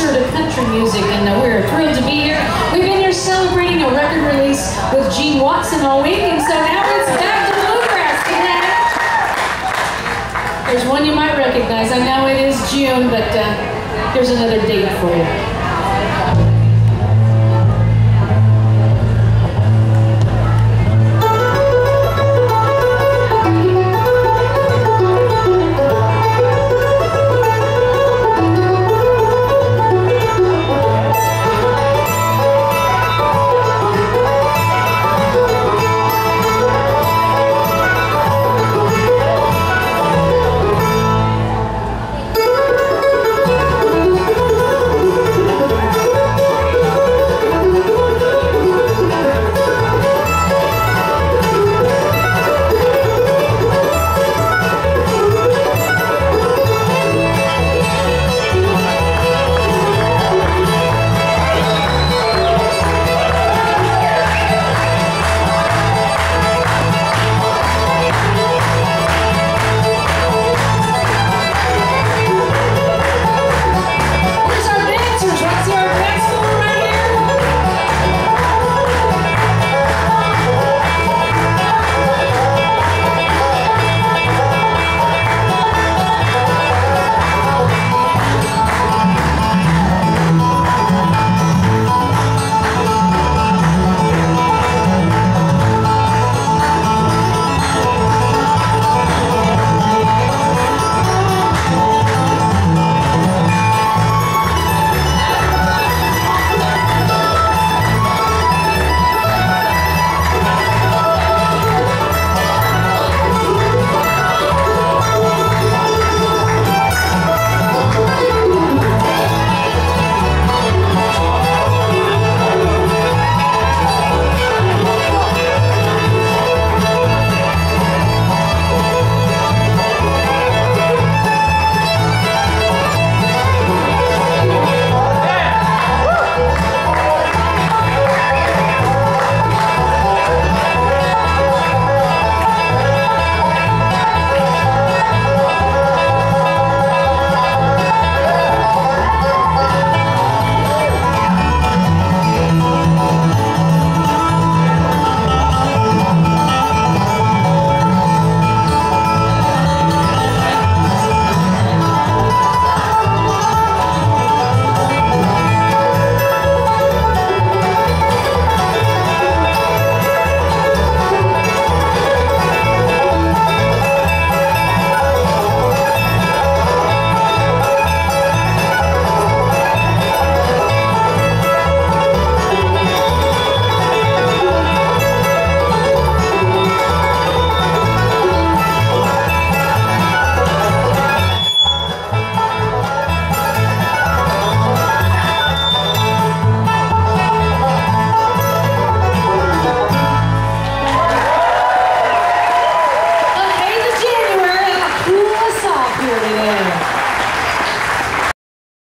concert of country music, and uh, we're thrilled to be here. We've been here celebrating a record release with Gene Watson all week, and so now it's back to bluegrass. There's one you might recognize. I know it is June, but uh, here's another date for you.